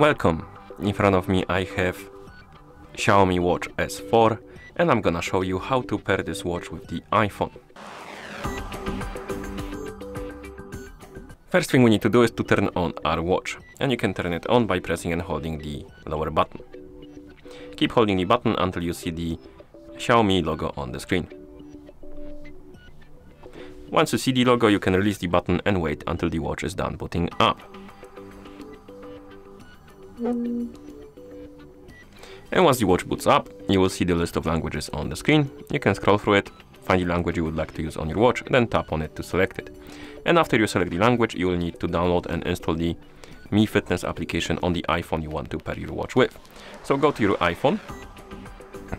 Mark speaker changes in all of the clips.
Speaker 1: Welcome! In front of me I have Xiaomi Watch S4 and I'm gonna show you how to pair this watch with the iPhone. First thing we need to do is to turn on our watch and you can turn it on by pressing and holding the lower button. Keep holding the button until you see the Xiaomi logo on the screen. Once you see the logo you can release the button and wait until the watch is done booting up. And once the watch boots up, you will see the list of languages on the screen. You can scroll through it, find the language you would like to use on your watch, then tap on it to select it. And after you select the language, you will need to download and install the Mi Fitness application on the iPhone you want to pair your watch with. So go to your iPhone,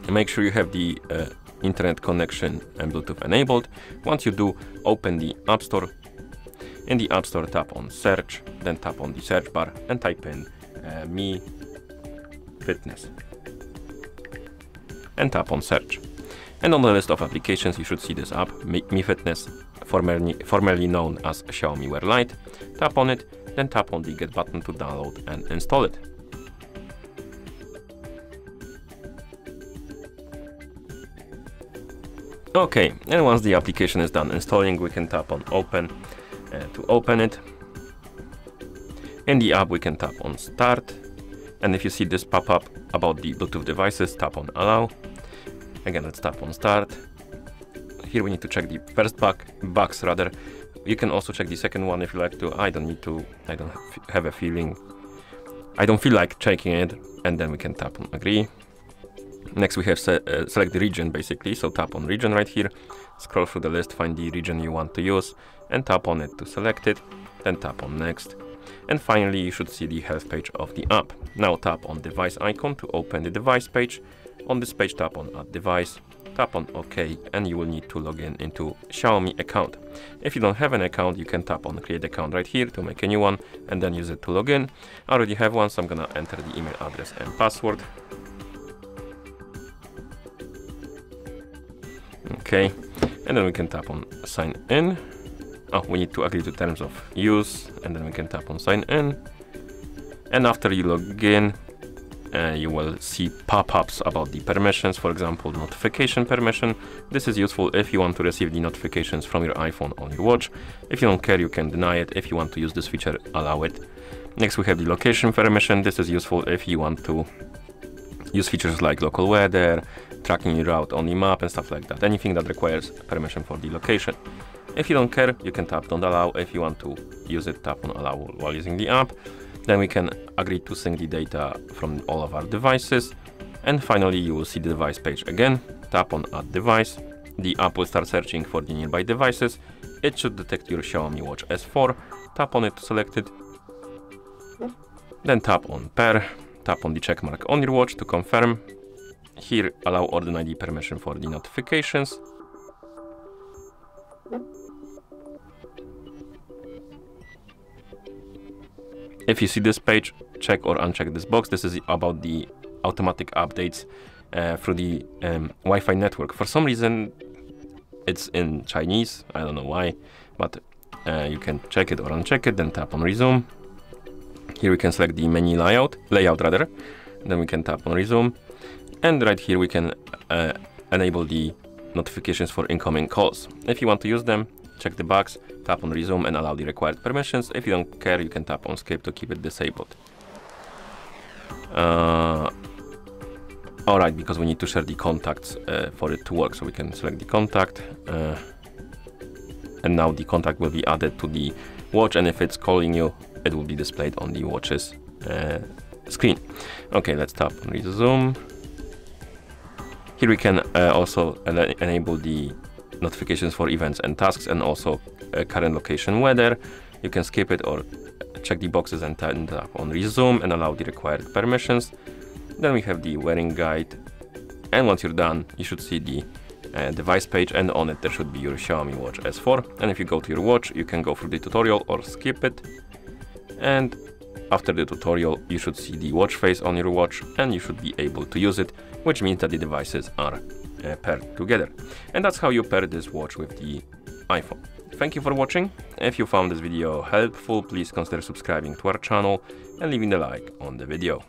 Speaker 1: make sure you have the uh, internet connection and Bluetooth enabled. Once you do, open the App Store. In the App Store, tap on search, then tap on the search bar and type in uh, Mi Fitness and tap on search. And on the list of applications you should see this app, Mi Fitness, formerly, formerly known as Xiaomi Wear Lite. Tap on it, then tap on the get button to download and install it. Okay, and once the application is done installing, we can tap on open uh, to open it. In the app, we can tap on start. And if you see this pop up about the Bluetooth devices, tap on allow. Again, let's tap on start. Here we need to check the first box rather. You can also check the second one if you like to. I don't need to, I don't have a feeling. I don't feel like checking it. And then we can tap on agree. Next we have se uh, select the region basically, so tap on region right here, scroll through the list, find the region you want to use and tap on it to select it, then tap on next. And finally you should see the health page of the app. Now tap on device icon to open the device page. On this page tap on add device, tap on OK and you will need to log in into Xiaomi account. If you don't have an account you can tap on create account right here to make a new one and then use it to log in. I already have one so I'm gonna enter the email address and password Okay, and then we can tap on sign in. Oh, we need to agree to terms of use, and then we can tap on sign in. And after you log in, uh, you will see pop-ups about the permissions, for example, notification permission. This is useful if you want to receive the notifications from your iPhone on your watch. If you don't care, you can deny it. If you want to use this feature, allow it. Next, we have the location permission. This is useful if you want to use features like local weather, tracking your route on the map and stuff like that. Anything that requires permission for the location. If you don't care, you can tap don't allow. If you want to use it, tap on allow while using the app. Then we can agree to sync the data from all of our devices. And finally, you will see the device page again. Tap on add device. The app will start searching for the nearby devices. It should detect your Xiaomi Watch S4. Tap on it to select it. Then tap on pair. Tap on the check mark on your watch to confirm. Here, allow OrdinID permission for the notifications. If you see this page, check or uncheck this box. This is about the automatic updates uh, through the um, Wi-Fi network. For some reason, it's in Chinese. I don't know why, but uh, you can check it or uncheck it. Then tap on resume. Here we can select the menu layout, layout rather. Then we can tap on resume. And right here we can uh, enable the notifications for incoming calls. If you want to use them, check the box, tap on resume and allow the required permissions. If you don't care, you can tap on skip to keep it disabled. Uh, Alright, because we need to share the contacts uh, for it to work, so we can select the contact. Uh, and now the contact will be added to the watch, and if it's calling you, it will be displayed on the watch's uh, screen. Okay, let's tap on resume. Here we can uh, also enable the notifications for events and tasks and also uh, current location weather. You can skip it or check the boxes and tap on resume and allow the required permissions. Then we have the wearing guide. And once you're done, you should see the uh, device page and on it there should be your Xiaomi Watch S4. And if you go to your watch, you can go through the tutorial or skip it. And after the tutorial, you should see the watch face on your watch and you should be able to use it, which means that the devices are uh, paired together. And that's how you pair this watch with the iPhone. thank you for watching. If you found this video helpful, please consider subscribing to our channel and leaving a like on the video.